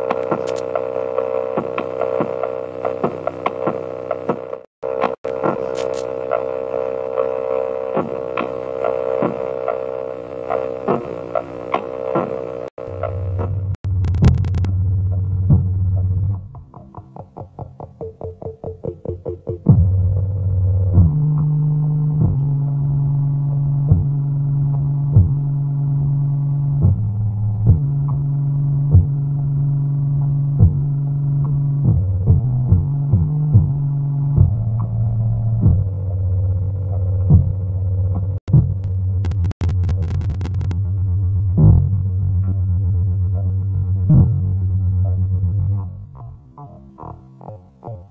you Oh.